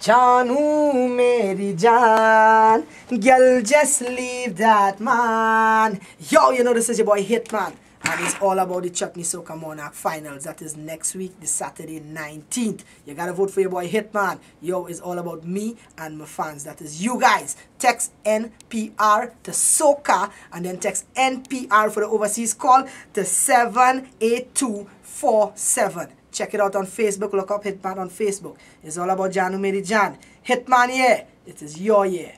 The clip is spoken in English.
Janu Mary Jan. Girl, just leave that man. Yo, you know this is your boy Hitman. And it's all about the Chutney Soca Monarch Finals. That is next week, the Saturday 19th. You gotta vote for your boy Hitman. Yo, it's all about me and my fans. That is you guys. Text NPR to Soca and then text NPR for the overseas call to 78247. Check it out on Facebook. Look up Hitman on Facebook. It's all about Janu Mary Jan. Hitman, year. It is your year.